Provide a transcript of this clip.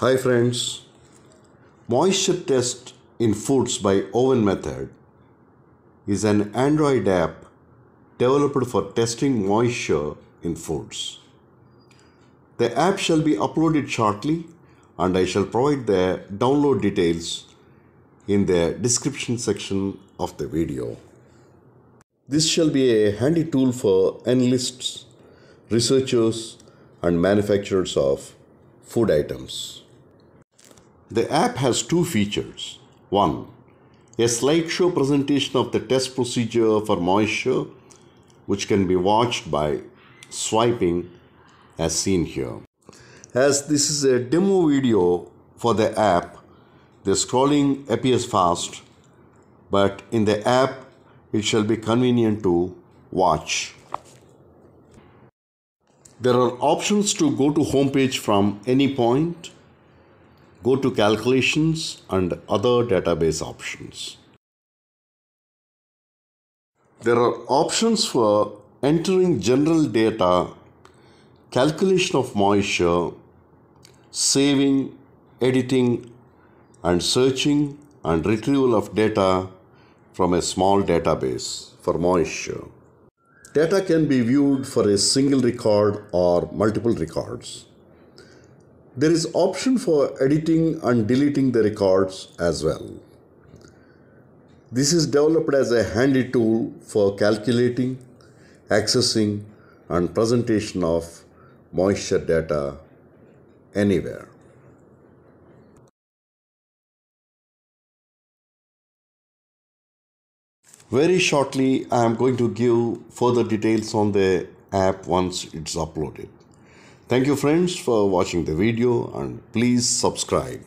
Hi friends. Moisture Test in Foods by Oven Method is an Android app developed for testing moisture in foods. The app shall be uploaded shortly and I shall provide the download details in the description section of the video. This shall be a handy tool for analysts, researchers, and manufacturers of food items. The app has two features. One, a slideshow presentation of the test procedure for moisture, which can be watched by swiping as seen here. As this is a demo video for the app, the scrolling appears fast, but in the app it shall be convenient to watch. There are options to go to homepage from any point, go to calculations and other database options. There are options for entering general data, calculation of moisture, saving, editing and searching and retrieval of data from a small database for moisture. Data can be viewed for a single record or multiple records. There is option for editing and deleting the records as well. This is developed as a handy tool for calculating, accessing and presentation of moisture data anywhere. Very shortly, I am going to give further details on the app once it's uploaded. Thank you friends for watching the video and please subscribe.